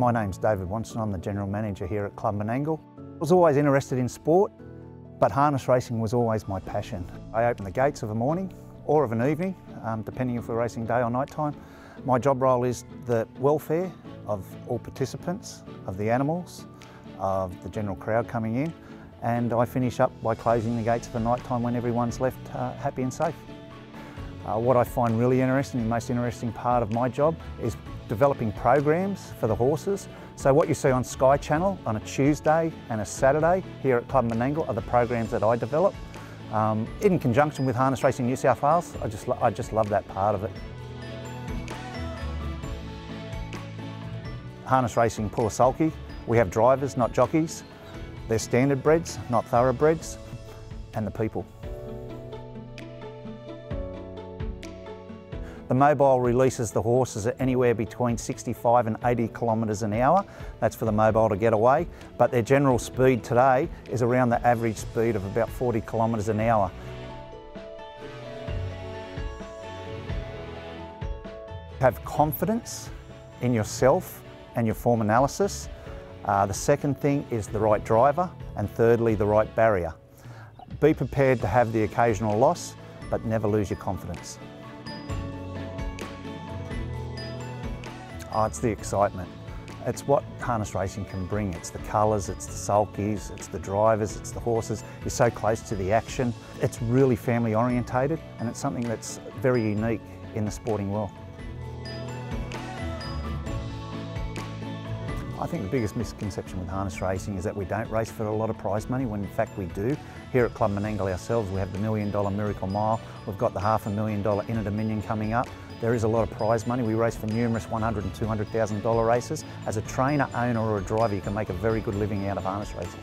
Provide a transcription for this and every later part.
My name's David Wonson, I'm the General Manager here at Club Menangle. I was always interested in sport, but harness racing was always my passion. I open the gates of a morning or of an evening, um, depending if we're racing day or night time. My job role is the welfare of all participants, of the animals, of the general crowd coming in, and I finish up by closing the gates for night time when everyone's left uh, happy and safe. Uh, what I find really interesting, the most interesting part of my job is developing programs for the horses. So what you see on Sky Channel on a Tuesday and a Saturday here at Club Menangle are the programs that I develop. Um, in conjunction with Harness Racing New South Wales, I just, I just love that part of it. Harness Racing pull a sulky. We have drivers, not jockeys. They're standard breds, not thoroughbreds, and the people. The mobile releases the horses at anywhere between 65 and 80 kilometres an hour. That's for the mobile to get away, but their general speed today is around the average speed of about 40 kilometres an hour. Have confidence in yourself and your form analysis uh, the second thing is the right driver and thirdly the right barrier. Be prepared to have the occasional loss but never lose your confidence. Oh, it's the excitement. It's what harness racing can bring. It's the colours, it's the sulkies, it's the drivers, it's the horses. You're so close to the action. It's really family orientated and it's something that's very unique in the sporting world. I think the biggest misconception with harness racing is that we don't race for a lot of prize money when in fact we do. Here at Club Menangle ourselves we have the million dollar Miracle Mile, we've got the half a million dollar Inter Dominion coming up. There is a lot of prize money. We race for numerous $100 and $200,000 races. As a trainer, owner or a driver you can make a very good living out of harness racing.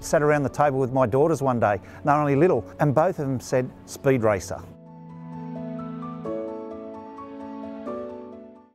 Sat around the table with my daughters one day, they're only little, and both of them said speed racer.